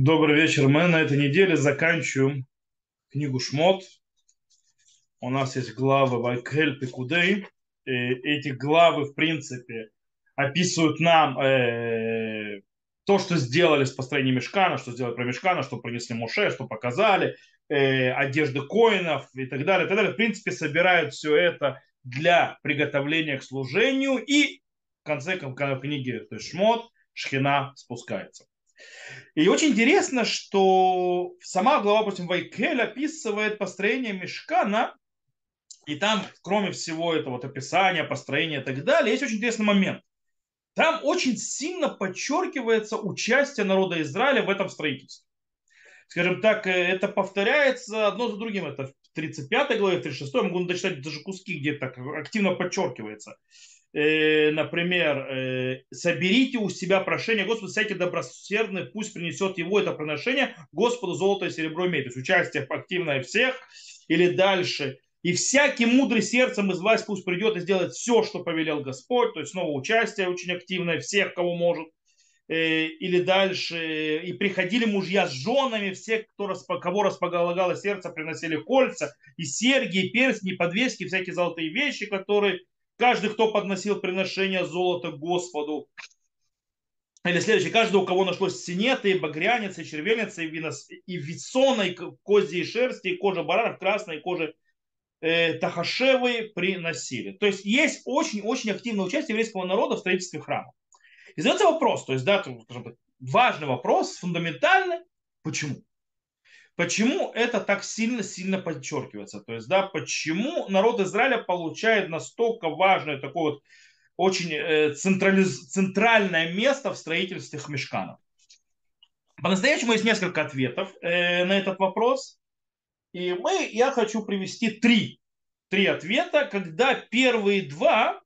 Добрый вечер. Мы на этой неделе заканчиваем книгу Шмот. У нас есть главы Вайкель Пикудей. И эти главы, в принципе, описывают нам э, то, что сделали с построением мешкана, что сделали про мешкана, что принесли Муше, что показали, э, одежды коинов и так далее, и так далее. В принципе, собирают все это для приготовления к служению и в конце книги то есть Шмот Шхина спускается. И очень интересно, что сама глава, допустим, Вайкель описывает построение мешкана, и там, кроме всего этого вот описания, построения и так далее, есть очень интересный момент. Там очень сильно подчеркивается участие народа Израиля в этом строительстве. Скажем так, э, это повторяется одно за другим. Это в 35 главе, в 36 могу дочитать даже куски, где так активно подчеркивается. Э, например, э, соберите у себя прошение Господа, всякий добросердный, пусть принесет его это приношение Господу золото и серебро имеет. То есть участие активное всех. Или дальше. И всякий мудрый сердцем из вас пусть придет и сделает все, что повелел Господь. То есть снова участие очень активное всех, кого может. Э, или дальше. И приходили мужья с женами, все, кто, кого располагало сердце, приносили кольца, и серьги, и перстни, и подвески, всякие золотые вещи, которые Каждый, кто подносил приношение золота Господу. Или следующий, каждый, у кого нашлось синеты, и багряницы, и червельницы, и, винос, и весона, и козьи шерсти, и кожа баранов, красной кожи э, тахашевы приносили. То есть есть очень-очень активное участие еврейского народа в строительстве храма. И задается вопрос, то есть, да, важный вопрос, фундаментальный, почему? Почему это так сильно-сильно подчеркивается? То есть, да, почему народ Израиля получает настолько важное такое вот очень э, централиз... центральное место в строительстве мешканов? По-настоящему есть несколько ответов э, на этот вопрос. И мы, я хочу привести три, три ответа, когда первые два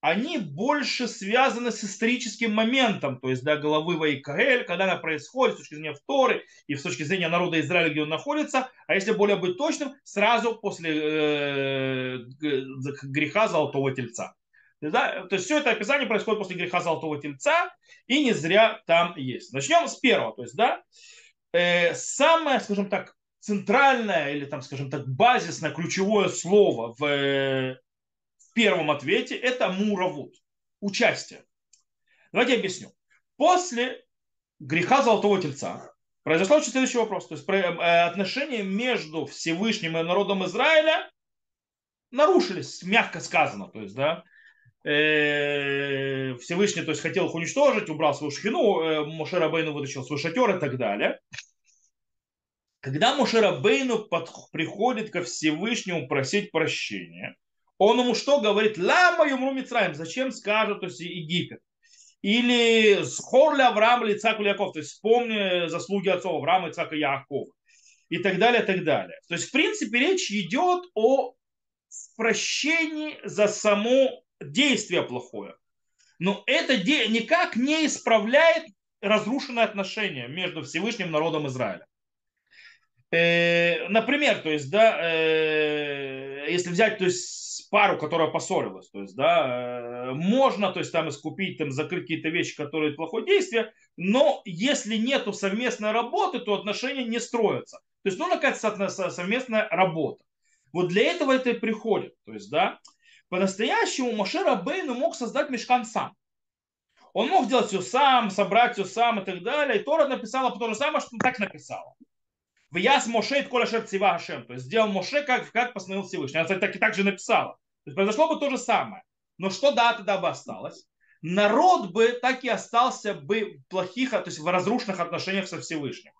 они больше связаны с историческим моментом, то есть да, головы Вайкаэль, когда она происходит с точки зрения Вторы и с точки зрения народа Израиля, где он находится, а если более быть точным, сразу после э, греха Золотого Тельца. Да? То есть все это описание происходит после греха Золотого Тельца, и не зря там есть. Начнем с первого. То есть, да, э, самое, скажем так, центральное или там, скажем так, базисное, ключевое слово в э, первом ответе это муравут, участие. Давайте объясню. После греха Золотого Тельца произошел очень следующий вопрос. То есть э, отношения между Всевышним и народом Израиля нарушились, мягко сказано. То есть, да, э, Всевышний то есть, хотел их уничтожить, убрал свою шхину, э, Мошера Бейну вытащил свой шатер и так далее. Когда Мошера Бейну приходит ко Всевышнему просить прощения – он ему что говорит? Лама юмру Мицраем. Зачем скажет, то есть Египет? Или схорля Авраам или Ицак Яков. То есть вспомни заслуги отцов Авраама, Ицака и Якова. И так далее, и так далее. То есть, в принципе, речь идет о прощении за само действие плохое. Но это никак не исправляет разрушенные отношения между Всевышним народом Израиля. Э, например, то есть, да, э, если взять, то есть пару, которая поссорилась. То есть, да, э, можно, то есть, там искупить, там, закрыть какие-то вещи, которые плохое действие, но если нету совместной работы, то отношения не строятся. То есть, ну, какая-то совместная работа. Вот для этого это и приходит. То есть, да, по-настоящему Моше Рабейну мог создать мешкан сам. Он мог делать все сам, собрать все сам и так далее. И Тора написала то же самое, что он так написала. В яс Моше коля цива Хашем. То есть сделал Моше, как, как постановил Всевышний. Она так так же написала. То есть произошло бы то же самое. Но что да, тогда бы осталось? Народ бы так и остался бы в плохих, то есть в разрушенных отношениях со Всевышним.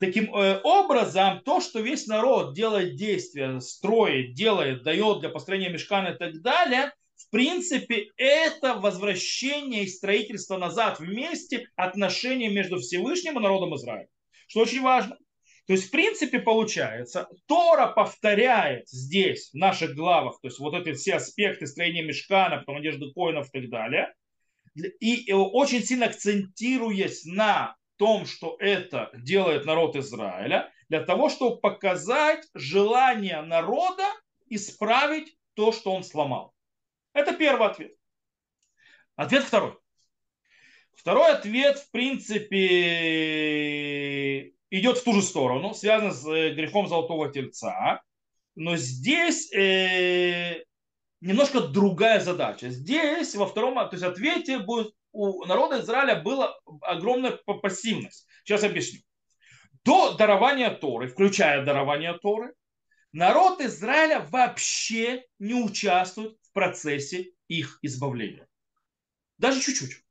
Таким э, образом, то, что весь народ делает действия, строит, делает, дает для построения мешкана и так далее, в принципе, это возвращение и строительство назад вместе отношения между Всевышним и народом Израиля. Что очень важно. То есть, в принципе, получается, Тора повторяет здесь, в наших главах, то есть вот эти все аспекты строения мешкана, потом одежды коинов и так далее, и очень сильно акцентируясь на том, что это делает народ Израиля, для того, чтобы показать желание народа исправить то, что он сломал. Это первый ответ. Ответ второй. Второй ответ, в принципе, идет в ту же сторону, связан с э, грехом золотого тельца. Но здесь э, немножко другая задача. Здесь во втором то есть ответе будет, у народа Израиля была огромная пассивность. Сейчас объясню. До дарования Торы, включая дарование Торы, народ Израиля вообще не участвует в процессе их избавления. Даже чуть-чуть.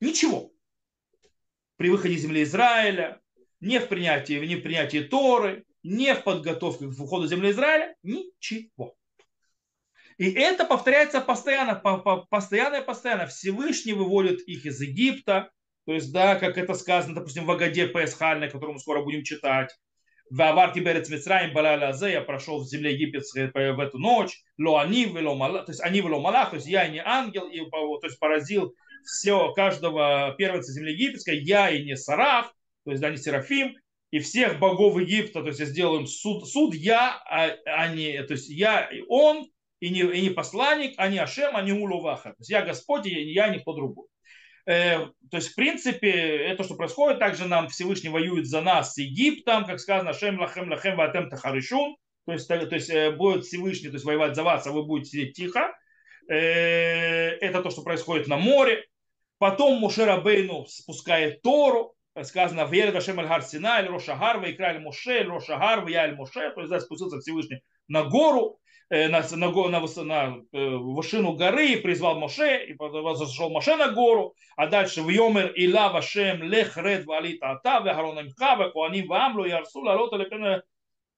Ничего. При выходе земли Израиля, не в принятии, не в принятии Торы, не в подготовке к входу в землю Израиля, ничего. И это повторяется постоянно, постоянно и постоянно. Всевышний выводит их из Египта, то есть, да, как это сказано, допустим, в Агаде Песхальной, которую мы скоро будем читать. В Аварке Берец Мицраим Балалязе, я прошел в земле египетской в эту ночь, ло они вело то есть они вело малах, то есть я не ангел, и, то есть поразил все, каждого первенца земли египетской, я и не Сараф, то есть да, не Серафим, и всех богов Египта, то есть я сделаю им суд, суд я, а, не, то есть я и он, и не, и не посланник, а не Ашем, а не Улуваха. То есть я Господь, и я никто другой. Э, то есть, в принципе, это, что происходит, также нам Всевышний воюет за нас с Египтом, как сказано, Шем лахем лахем ватем тахаришум, то есть, то есть э, будет Всевышний то есть, воевать за вас, а вы будете сидеть тихо. Э, это то, что происходит на море. Потом Мушер Абейну спускает Тору, сказано, в Ель Аль Синай, Рошагар, Вайкраль Моше, Рошагар, Ваяль Моше, то есть да, спустился Всевышний на гору, Э, на, на, на, на э, вершину горы и призвал Моше, и зашел Моше на гору, а дальше в Йомер Ила Вашем Лех Ред Валит Ата Вехарон Имха Векуаним Вамлу Ярсу Лалота Лепена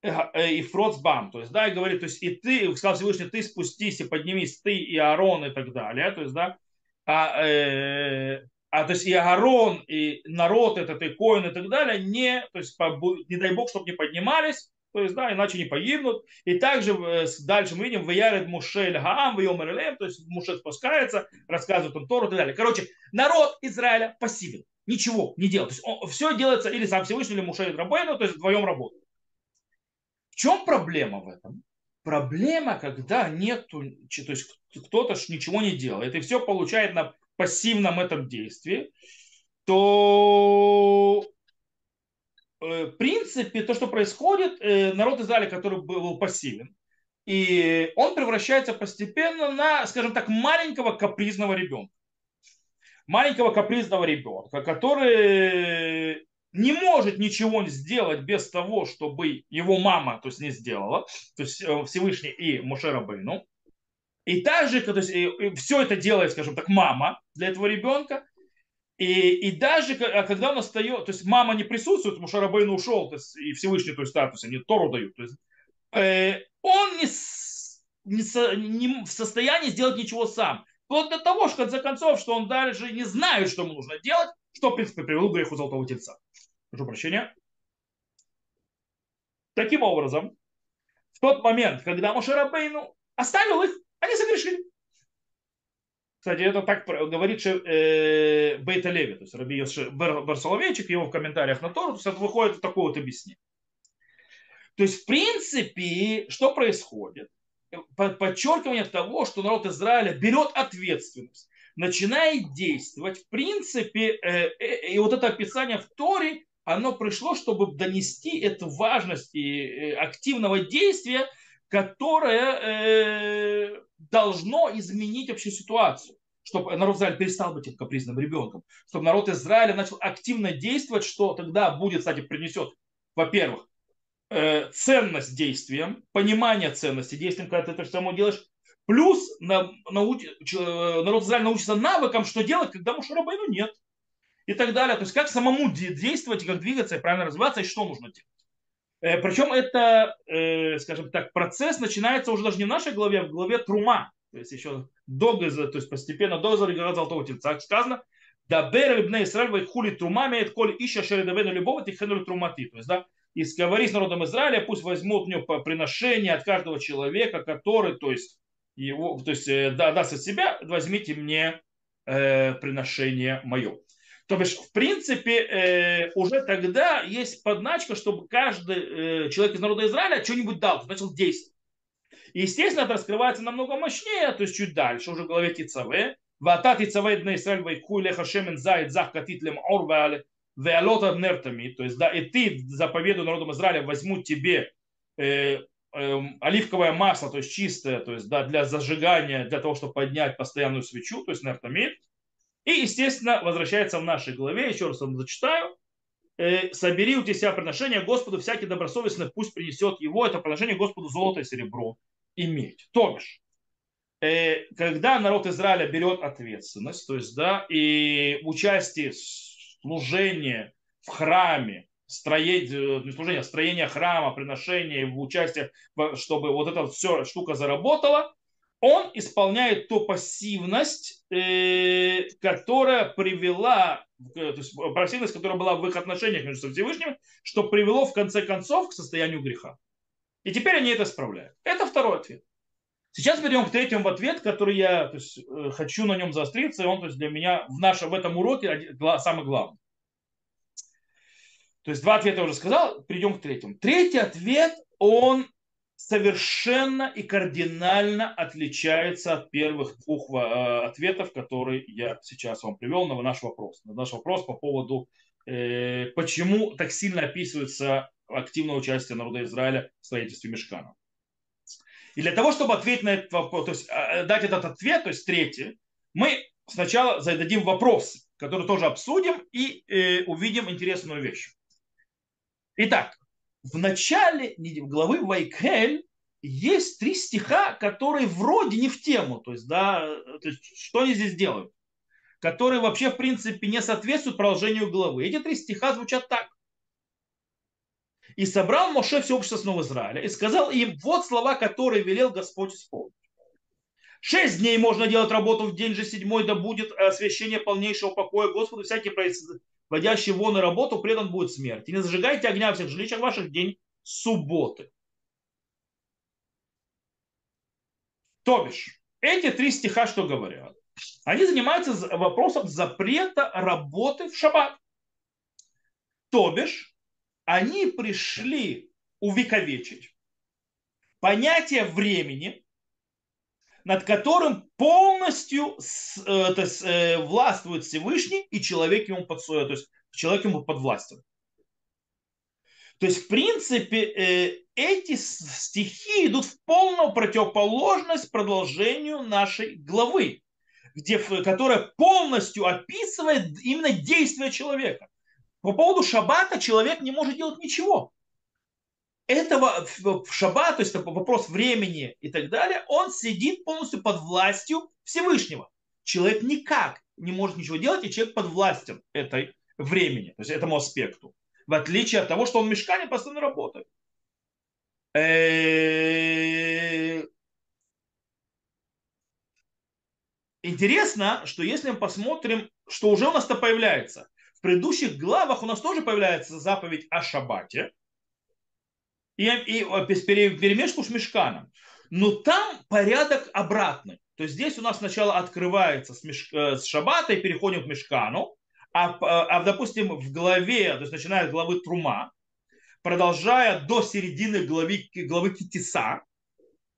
э, и Фроцбам, то есть, да, и говорит, то есть, и ты, сказал Всевышний, ты спустись и поднимись, ты и Аарон и так далее, то есть, да, а, э, а то есть и Аарон, и народ этот, и Коин и так далее, не, то есть, не дай Бог, чтобы не поднимались, то есть, да, иначе не погибнут. И также э, дальше мы видим, Ваяред Мушель Хаам, Вайомер то есть Муше спускается, рассказывает он Тору и так далее. Короче, народ Израиля пассивен, ничего не делает. То есть он, все делается или сам Всевышний, или Мушель Рабейну, то есть вдвоем работают. В чем проблема в этом? Проблема, когда нету, то есть кто-то ничего не делает, и все получает на пассивном этом действии, то Э, в принципе, то, что происходит, э, народ Израиля, который был пассивен, и он превращается постепенно на, скажем так, маленького капризного ребенка. Маленького капризного ребенка, который не может ничего сделать без того, чтобы его мама то есть, не сделала, то есть э, Всевышний и Мушера Бейну. И также то есть, все это делает, скажем так, мама для этого ребенка. И, и даже а когда он остается, то есть мама не присутствует, потому что Рабейн ушел, то есть, и Всевышний то есть, статус, они Тору дают, то есть, э, он не, не, со, не в состоянии сделать ничего сам. Вплоть до того, что, в концов, что он даже не знает, что ему нужно делать, что, в принципе, привело к греху Золотого Тельца. Прошу прощения. Таким образом, в тот момент, когда Мошерабейну оставил их, они согрешили. Кстати, это так говорит э, Бейта Леви, то есть Раби Барсоловейчик, его в комментариях на Тору, то есть выходит такое вот объяснение. То есть, в принципе, что происходит? Подчеркивание того, что народ Израиля берет ответственность, начинает действовать. В принципе, э, э, и вот это описание в Торе, оно пришло, чтобы донести эту важность и активного действия, которое должно изменить вообще ситуацию чтобы народ Израиля перестал быть капризным ребенком, чтобы народ Израиля начал активно действовать, что тогда будет, кстати, принесет, во-первых, э, ценность действиям, понимание ценности действиям, когда ты это самое делаешь, плюс на, науч, народ Израиля научится навыкам, что делать, когда Мушарабайну нет, и так далее. То есть как самому действовать, как двигаться, и правильно развиваться, и что нужно делать. Э, Причем это, э, скажем так, процесс начинается уже даже не в нашей главе, а в главе Трума. То есть еще до то есть постепенно до Золотого Тельца сказано, да бер бне Исраиль хули трума имеет коль ища шередовену любого тихенули трумати. То есть, да, и сговори с народом Израиля, пусть возьмут у него приношение от каждого человека, который, то есть, его, то есть, э, да, даст от себя, возьмите мне э, приношение мое. То бишь, в принципе, э, уже тогда есть подначка, чтобы каждый э, человек из народа Израиля что-нибудь дал, начал действовать. И, естественно, это раскрывается намного мощнее, то есть чуть дальше, уже в голове Тицаве. Ватат Тицаве Дна Исраиль Вайху Леха Шемен Зайд Зах Катитлем Ор Веалота Нертами. То есть, да, и ты заповеду народом Израиля возьму тебе э, эм, оливковое масло, то есть чистое, то есть, да, для зажигания, для того, чтобы поднять постоянную свечу, то есть Нертами и, естественно, возвращается в нашей главе, еще раз вам зачитаю, э, собери у тебя приношение Господу, всякий добросовестный пусть принесет его, это приношение Господу золото и серебро и медь. То бишь, Э, когда народ Израиля берет ответственность, то есть, да, и участие в служении в храме, строение, не служение, а строение храма, приношение, участие, чтобы вот эта все штука заработала, он исполняет ту пассивность, э, которая привела, то есть пассивность, которая была в их отношениях между Всевышним, что привело в конце концов к состоянию греха. И теперь они это исправляют. Это второй ответ. Сейчас перейдем к третьему ответ, который я то есть, э, хочу на нем заостриться, и он то есть, для меня в, нашем, в этом уроке самый главный. То есть два ответа я уже сказал, перейдем к третьему. Третий ответ, он совершенно и кардинально отличается от первых двух э, ответов, которые я сейчас вам привел на наш вопрос. На наш вопрос по поводу, э, почему так сильно описывается активное участие народа Израиля в строительстве Мешкана. И для того, чтобы ответить на этот вопрос, то есть э, дать этот ответ, то есть третий, мы сначала зададим вопрос, который тоже обсудим и э, увидим интересную вещь. Итак, в начале главы Вайкель есть три стиха, которые вроде не в тему, то есть, да, то есть, что они здесь делают, которые вообще, в принципе, не соответствуют продолжению главы. Эти три стиха звучат так. И собрал Моше все общество снова Израиля и сказал им, вот слова, которые велел Господь исполнить. Шесть дней можно делать работу в день же седьмой, да будет освящение полнейшего покоя Господу. Всякий производящий вон и работу предан будет смерти. Не зажигайте огня всех жилищах ваших день субботы. То бишь, эти три стиха что говорят? Они занимаются вопросом запрета работы в шаббат. То бишь, они пришли увековечить понятие времени, над которым полностью э, то есть, э, властвует Всевышний, и человек ему, под, то есть, человек ему подвластен. То есть, в принципе, э, эти стихи идут в полную противоположность продолжению нашей главы, где, которая полностью описывает именно действия человека. По поводу шаббата человек не может делать ничего. Этого в шаббат, то есть вопрос времени и так далее, он сидит полностью под властью Всевышнего. Человек никак не может ничего делать, и человек под властью этой времени, то есть этому аспекту. В отличие от того, что он в мешкане постоянно работает. Э, интересно, что если мы посмотрим, что уже у нас-то появляется предыдущих главах у нас тоже появляется заповедь о шаббате и, и перемешку с мешканом. Но там порядок обратный. То есть здесь у нас сначала открывается с, меш... Э, с шаббата и переходим к мешкану, а, а, допустим, в главе, то есть начиная с главы Трума, продолжая до середины главы, главы Китиса,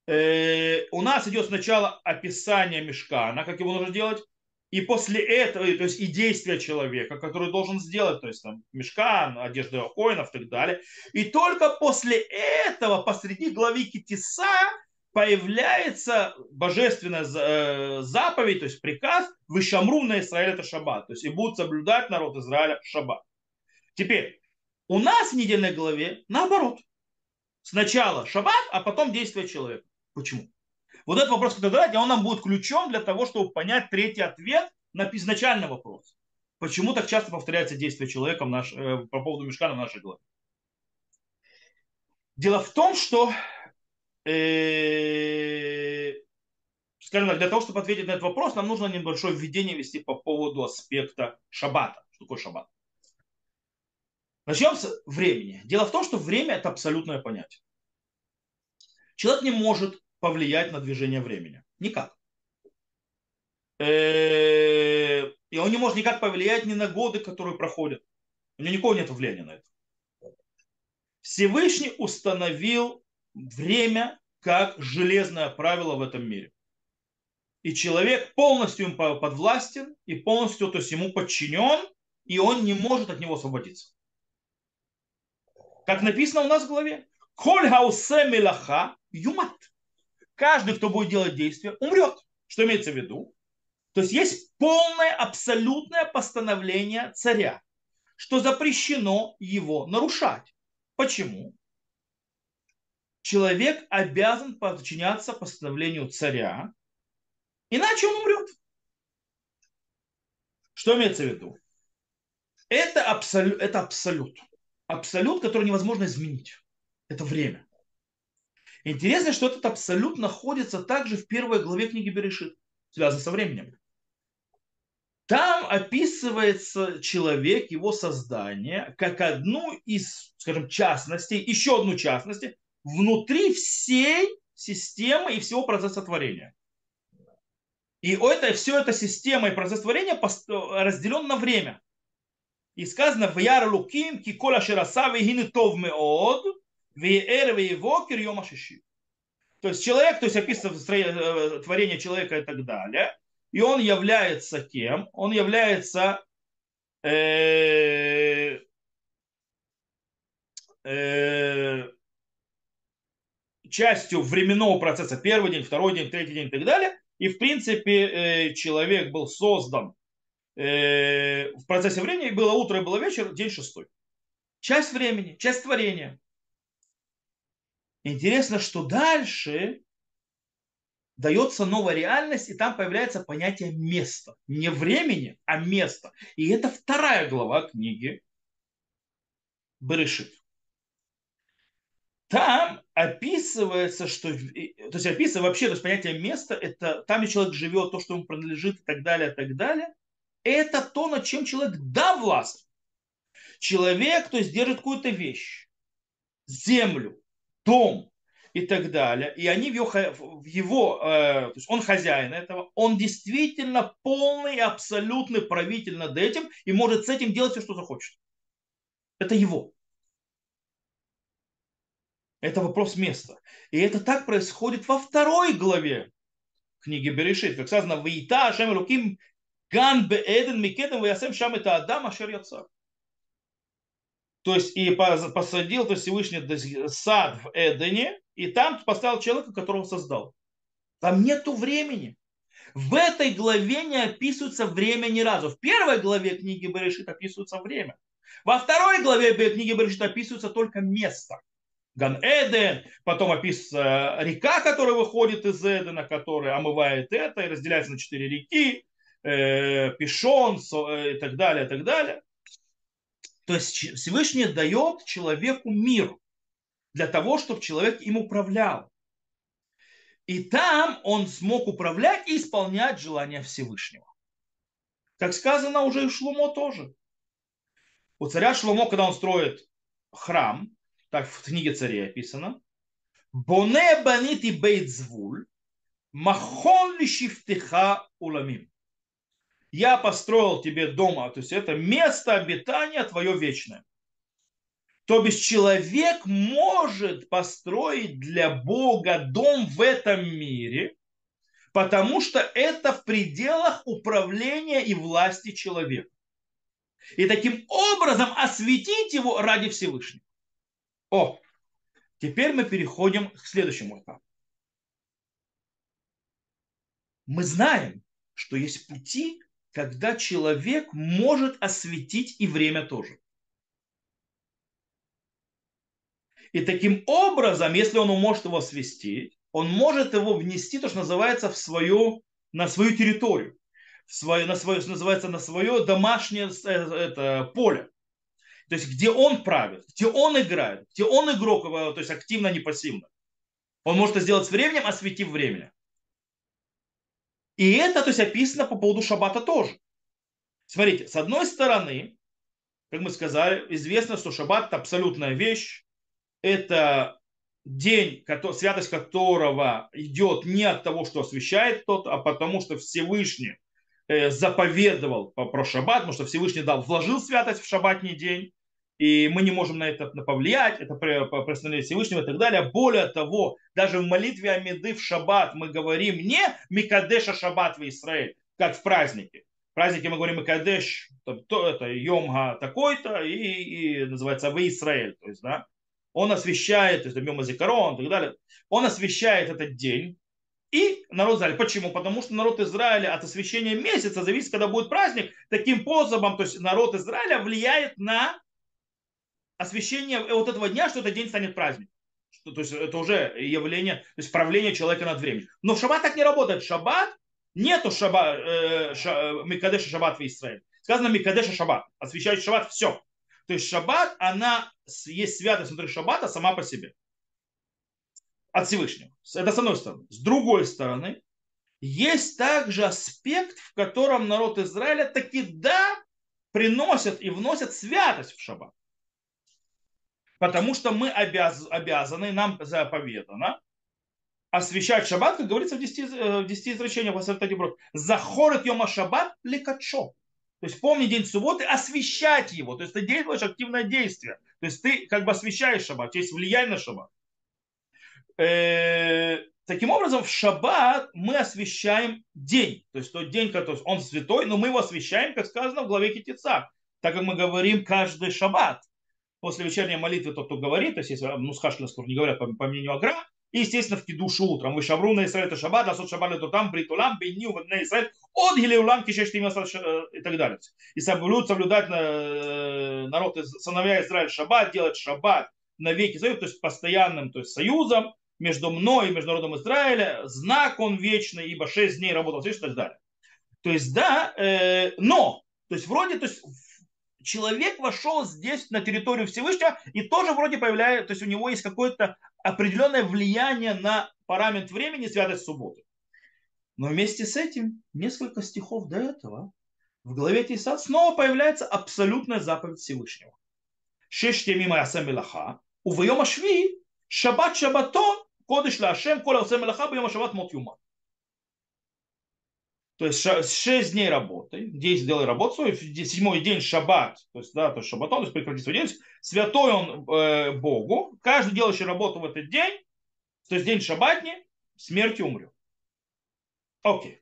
э, у нас идет сначала описание мешкана, как его нужно делать, и после этого, то есть и действия человека, который должен сделать, то есть там мешкан, одежда коинов и так далее. И только после этого посреди главы Китиса появляется божественная э, заповедь, то есть приказ, вышамру на Израиль это шаббат. То есть и будут соблюдать народ Израиля шаббат. Теперь, у нас в недельной главе наоборот. Сначала шаббат, а потом действие человека. Почему? Вот этот вопрос, который задать, он нам будет ключом для того, чтобы понять третий ответ на изначальный вопрос. Почему так часто повторяется действие человека в наш, э, по поводу мешкана в нашей главе? Дело в том, что э, скажем так, для того, чтобы ответить на этот вопрос, нам нужно небольшое введение вести по поводу аспекта шаббата. Что такое шаббат? Начнем с времени. Дело в том, что время – это абсолютное понятие. Человек не может повлиять на движение времени. Никак. И он не может никак повлиять ни на годы, которые проходят. У него никакого нет влияния на это. Всевышний установил время как железное правило в этом мире. и человек полностью им подвластен и полностью то есть ему подчинен, и он не может от него освободиться. Как написано у нас в главе. Коль хаусе мелаха юмат. Каждый, кто будет делать действие, умрет. Что имеется в виду? То есть есть полное, абсолютное постановление царя, что запрещено его нарушать. Почему? Человек обязан подчиняться постановлению царя, иначе он умрет. Что имеется в виду? Это, абсолют, это абсолют. Абсолют, который невозможно изменить. Это время. Интересно, что этот абсолют находится также в первой главе книги Берешит, связан со временем. Там описывается человек, его создание, как одну из, скажем, частностей, еще одну частность внутри всей системы и всего процесса творения. И это, все эта система и процесс творения разделен на время. И сказано, в яр луким, кикола шираса, вегины тов меод, веэр веевокер йома шиши. То есть человек, то есть описано э, творение человека и так далее, и он является кем? Он является э, э, частью временного процесса. Первый день, второй день, третий день и так далее. И в принципе э, человек был создан э, в процессе времени, было утро было вечер, день шестой. Часть времени, часть творения. Интересно, что дальше дается новая реальность, и там появляется понятие места. Не времени, а места. И это вторая глава книги Берешит. Там описывается, что, то есть описывается вообще, то есть понятие места, это там, где человек живет, то, что ему принадлежит и так далее, и так далее, это то, над чем человек да власть. Человек, то есть держит какую-то вещь, землю, дом, и так далее. И они в его, в его э, то есть он хозяин этого, он действительно полный, абсолютный правитель над этим и может с этим делать все, что захочет. Это его. Это вопрос места. И это так происходит во второй главе книги Берешит. Как сказано, «Ваита Ашем Луким ган беэден микедем ваясем шам это Адам ашер яцар». То есть и посадил то Всевышний сад в Эдене, и там поставил человека, которого создал. Там нету времени. В этой главе не описывается время ни разу. В первой главе книги Берешит описывается время. Во второй главе книги Берешит описывается только место. Ган Эден, потом описывается река, которая выходит из Эдена, которая омывает это и разделяется на четыре реки, э, Пишон э, и так далее, и так далее. То есть Всевышний дает человеку мир для того, чтобы человек им управлял. И там он смог управлять и исполнять желания Всевышнего. Как сказано уже и Шлумо тоже. У царя Шлумо, когда он строит храм, так в книге царей описано, Боне банити бейтзвуль, махон лишифтиха уламим. Я построил тебе дома, то есть это место обитания твое вечное. То бишь человек может построить для Бога дом в этом мире, потому что это в пределах управления и власти человека. И таким образом осветить его ради Всевышнего. О, теперь мы переходим к следующему этапу. Мы знаем, что есть пути, когда человек может осветить и время тоже. И таким образом, если он может его свести, он может его внести, то, что называется, в свою, на свою территорию, в свое, на свое, что называется, на свое домашнее э, это, поле. То есть, где он правит, где он играет, где он игрок, э, то есть активно, не пассивно. Он может это сделать с временем, осветив время. И это, то есть, описано по поводу шаббата тоже. Смотрите, с одной стороны, как мы сказали, известно, что шаббат это абсолютная вещь, это день, святость которого идет не от того, что освящает тот, а потому что Всевышний э, заповедовал про шаббат, потому что Всевышний дал, вложил святость в шаббатний день, и мы не можем на это повлиять, это представление Всевышнего и так далее. Более того, даже в молитве Амиды в шаббат мы говорим не Микадеша шаббат в Израиль, как в празднике. В празднике мы говорим Микадеш, то, это Йомга такой-то, и, и называется в Израиль. То есть, да, он освещает, то есть Йома Зикарон и так далее, он освещает этот день, и народ Израиля. Почему? Потому что народ Израиля от освещения месяца зависит, когда будет праздник. Таким способом, то есть народ Израиля влияет на освещение вот этого дня, что этот день станет праздником. Что, то есть это уже явление, то есть правление человека над временем. Но в шаббат так не работает. Шаббат нету шаббат, э, ша, Микадеша шаббат в Израиле. Сказано Микадеша шаббат. Освещающий шаббат все. То есть шаббат, она есть святость внутри шаббата сама по себе. От Всевышнего. Это с одной стороны. С другой стороны, есть также аспект, в котором народ Израиля таки да приносят и вносят святость в шаббат. Потому что мы обяз, обязаны, нам заповедано, освещать шаббат, как говорится в 10, э, в 10 изречениях в Захорет йома шаббат лекачо. То есть помни день субботы, освещать его. То есть ты делаешь активное действие. То есть ты как бы освещаешь шаббат, есть влияние на шаббат. Э, таким образом, в шаббат мы освещаем день. То есть тот день, который он святой, но мы его освещаем, как сказано в главе Китица. Так как мы говорим каждый шаббат. После вечерней молитвы тот, кто говорит, то есть если ну, с не говорят по, по мнению Агра, и, естественно, в кидушу утром. Вы шабру на Исраиль это шаббат, ласот шаббат это там, бритулам, бейню, на Исраиль, от гилеулам, кишеш и так далее. И соблюдать, соблюдать э, народ, сыновья Израиль шаббат, делать шаббат на веки союз, то есть постоянным то есть союзом между мной и между народом Израиля, знак он вечный, ибо шесть дней работал и так далее. То есть, да, э, но, то есть вроде, то есть человек вошел здесь на территорию Всевышнего и тоже вроде появляется, то есть у него есть какое-то определенное влияние на параметр времени, святость субботы. Но вместе с этим, несколько стихов до этого, в главе Тисат снова появляется абсолютная заповедь Всевышнего. Шесть мимо Асем у Вайома Шви, Шаббат Шаббатон, Кодыш Лашем, Коля Асем Мелаха, Бьома Шаббат Мот Юмат. То есть 6 дней работы, 10 делай работу, седьмой день шаббат, то есть, да, то есть шаббатон, то есть прекратить свою деятельность, святой он э, Богу, каждый делающий работу в этот день, то есть день шаббатни, смерть умрет. Окей.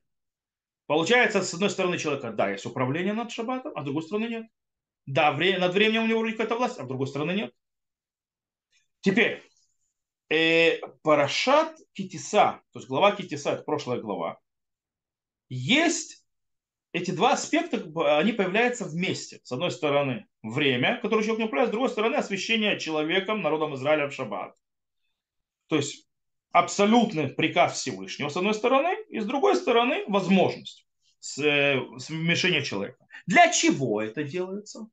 Получается, с одной стороны человека, да, есть управление над шаббатом, а с другой стороны нет. Да, вре- над временем у него какая-то власть, а с другой стороны нет. Теперь, э, Парашат Китиса, то есть глава Китиса, это прошлая глава, есть эти два аспекта, они появляются вместе. С одной стороны, время, которое человек не управляет, с другой стороны, освящение человеком, народом Израиля в шаббат. То есть абсолютный приказ Всевышнего, с одной стороны, и с другой стороны, возможность э, вмешения человека. Для чего это делается?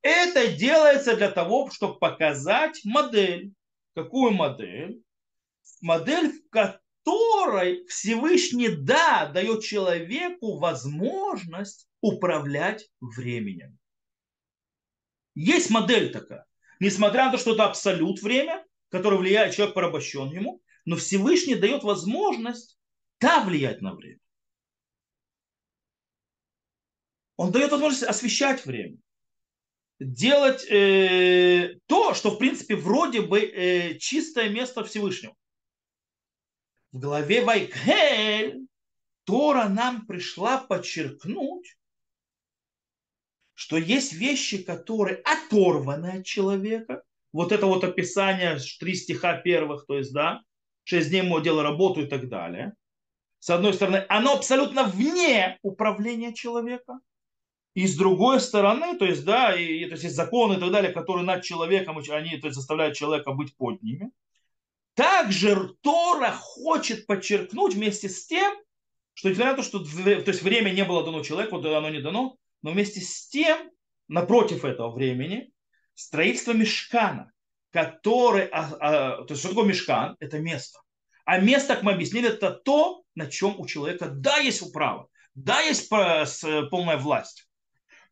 Это делается для того, чтобы показать модель. Какую модель? Модель, в которой Всевышний, да, дает человеку возможность управлять временем. Есть модель такая. Несмотря на то, что это абсолют время, которое влияет человек порабощен ему, но Всевышний дает возможность, да, влиять на время. Он дает возможность освещать время. Делать э, то, что, в принципе, вроде бы э, чистое место Всевышнего в главе Вайкхель Тора нам пришла подчеркнуть, что есть вещи, которые оторваны от человека. Вот это вот описание, три стиха первых, то есть, да, шесть дней мой дело работу и так далее. С одной стороны, оно абсолютно вне управления человека. И с другой стороны, то есть, да, и, то есть, есть законы и так далее, которые над человеком, они то есть, заставляют человека быть под ними. Также Тора хочет подчеркнуть вместе с тем, что несмотря на то, что то есть время не было дано человеку, оно не дано, но вместе с тем, напротив этого времени, строительство мешкана, который, а, а, то есть что такое мешкан? Это место. А место, как мы объяснили, это то, на чем у человека, да, есть право, да, есть полная власть.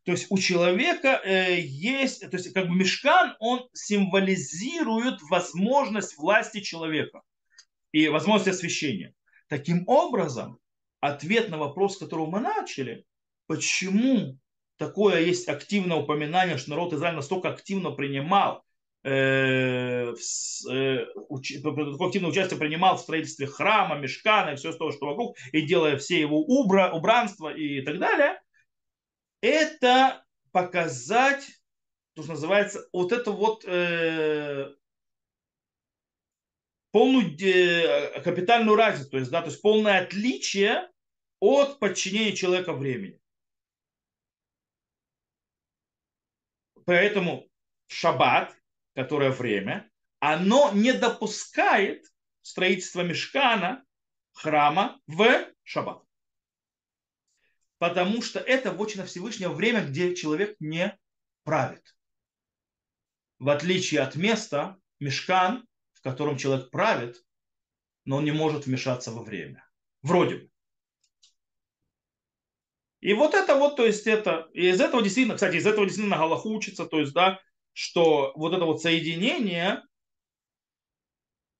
То есть у человека э, есть, то есть как бы мешкан, он символизирует возможность власти человека и возможность освящения. Таким образом, ответ на вопрос, с которого мы начали, почему такое есть активное упоминание, что народ Израиля настолько активно принимал э, э, такое активное участие принимал в строительстве храма, мешкана и все то, что вокруг, и делая все его убра, убранства и так далее, это показать, то, что называется, вот это вот э, полную э, капитальную разницу, то есть, да, то есть полное отличие от подчинения человека времени. Поэтому шаббат, которое время, оно не допускает строительство мешкана, храма в шаббат. Потому что это вотчина Всевышнего время, где человек не правит. В отличие от места, мешкан, в котором человек правит, но он не может вмешаться во время. Вроде бы. И вот это вот, то есть это, и из этого действительно, кстати, из этого действительно Галаху учится, то есть, да, что вот это вот соединение,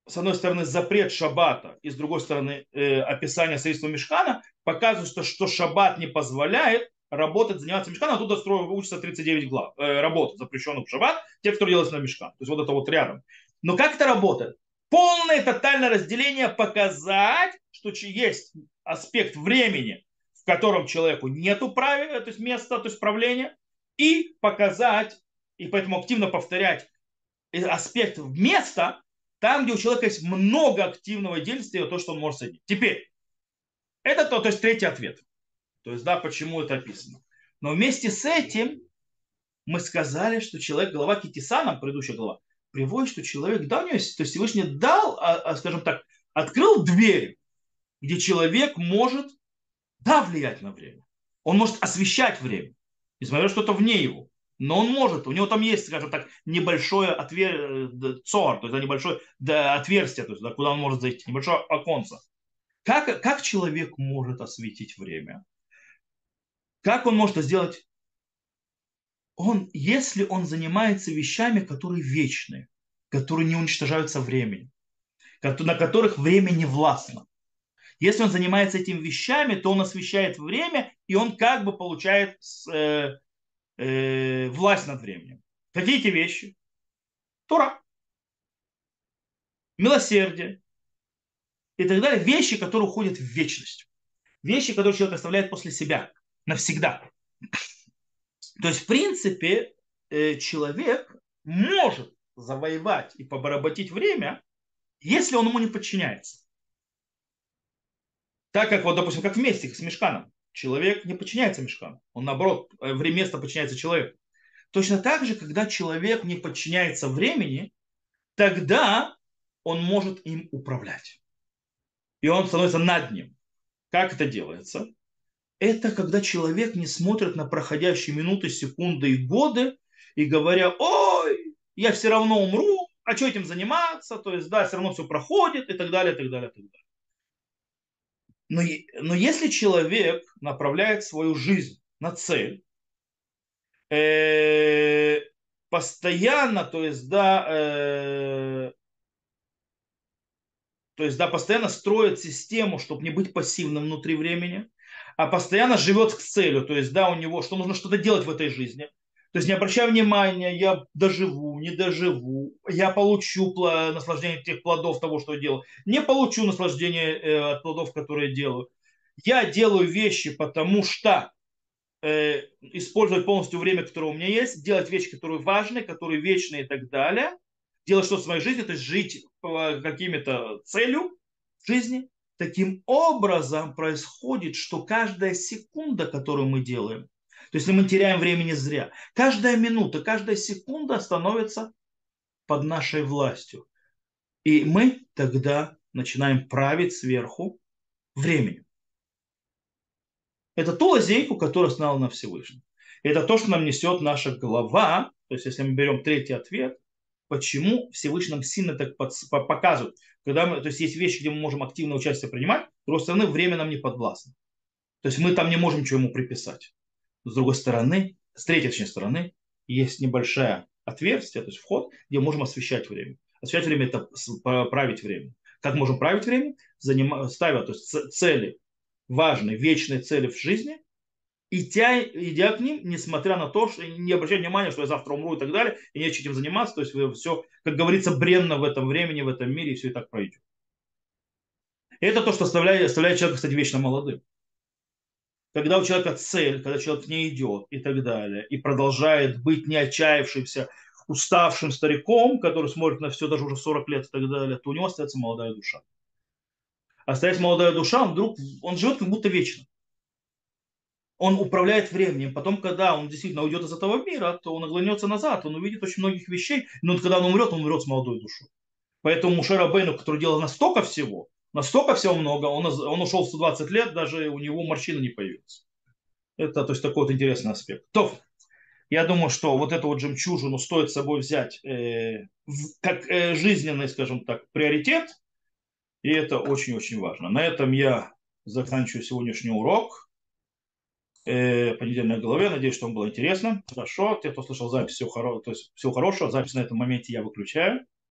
с одной стороны, запрет шаббата, и с другой стороны, э, описание средства мешкана, показывает, что, что шаббат не позволяет работать, заниматься мешканом, оттуда строят, учатся 39 глав, э, работ, запрещенных в шаббат, те, кто делается на мешкан. То есть вот это вот рядом. Но как это работает? Полное тотальное разделение показать, что есть аспект времени, в котором человеку нету права, то есть места, то есть правления, и показать, и поэтому активно повторять аспект места, там, где у человека есть много активного действия, то, что он может соединить. Теперь, это то, то есть третий ответ. То есть, да, почему это описано. Но вместе с этим мы сказали, что человек, глава Китисана, предыдущая глава, приводит, что человек, да, у него есть, то есть Всевышний дал, а, а, скажем так, открыл дверь, где человек может да, влиять на время. Он может освещать время, несмотря на что-то вне его. Но он может, у него там есть, скажем так, небольшое отвер... Э, цор, то есть небольшое отверстие, то есть, да, куда он может зайти, небольшое оконце. Как, как человек может осветить время? Как он может это сделать? Он, если он занимается вещами, которые вечные, которые не уничтожаются временем, на которых время не властно. Если он занимается этими вещами, то он освещает время, и он как бы получает э, власть над временем. Какие эти вещи? Тора. Милосердие. И так далее. Вещи, которые уходят в вечность. Вещи, которые человек оставляет после себя. Навсегда. То есть, в принципе, э, человек может завоевать и побороботить время, если он ему не подчиняется. Так как, вот, допустим, как вместе с мешканом. Человек не подчиняется мешкану. Он, наоборот, э, место подчиняется человеку. Точно так же, когда человек не подчиняется времени, тогда он может им управлять. И он становится над ним. Как это делается? Это когда человек не смотрит на проходящие минуты, секунды и годы и говоря, ой, я все равно умру, а что этим заниматься, то есть, да, все равно все проходит и так далее, и так далее, и так далее. Но, но если человек направляет свою жизнь на цель, э, постоянно, то есть, да, э, то есть, да, постоянно строит систему, чтобы не быть пассивным внутри времени, а постоянно живет к целью, то есть, да, у него, что нужно что-то делать в этой жизни – то есть не обращая внимания, я доживу, не доживу, я получу наслаждение тех плодов того, что делаю, не получу наслаждение э, от плодов, которые делаю. Я делаю вещи, потому что э, использовать полностью время, которое у меня есть, делать вещи, которые важны, которые вечные и так далее, делать что-то в своей жизни, то есть жить по каким-то целью в жизни. Таким образом происходит, что каждая секунда, которую мы делаем, то есть мы теряем времени зря. Каждая минута, каждая секунда становится под нашей властью. И мы тогда начинаем править сверху временем. Это ту лазейку, которую установил на Всевышний. Это то, что нам несет наша голова. То есть, если мы берем третий ответ, почему Всевышний нам сильно так показывает. Когда мы, то есть, есть вещи, где мы можем активное участие принимать, с другой стороны, время нам не подвластно. То есть, мы там не можем чего ему приписать. С другой стороны, с третьей точнее стороны, есть небольшое отверстие, то есть вход, где можем освещать время. Освещать время – это править время. Как можем править время? Заним... Ставя то есть цели, важные, вечные цели в жизни, идя, идя к ним, несмотря на то, что не обращая внимания, что я завтра умру и так далее, и нечем этим заниматься, то есть все, как говорится, бренно в этом времени, в этом мире, и все и так пройдет. Это то, что оставляет, оставляет человека, кстати, вечно молодым. Когда у человека цель, когда человек не идет и так далее, и продолжает быть не отчаявшимся, уставшим стариком, который смотрит на все даже уже 40 лет и так далее, то у него остается молодая душа. Остается молодая душа, он вдруг, он живет как будто вечно. Он управляет временем. Потом, когда он действительно уйдет из этого мира, то он оглянется назад, он увидит очень многих вещей, но когда он умрет, он умрет с молодой душой. Поэтому Мушера Бейну, который делал настолько всего, настолько всего много, он, он ушел в 120 лет, даже у него морщины не появилась. Это то есть, такой вот интересный аспект. То, я думаю, что вот эту вот жемчужину стоит с собой взять э, в, как э, жизненный, скажем так, приоритет. И это очень-очень важно. На этом я заканчиваю сегодняшний урок. Э, понедельной голове. Надеюсь, что вам было интересно. Хорошо. Те, кто слышал запись, всего, хоро... то есть, всего хорошего. Запись на этом моменте я выключаю.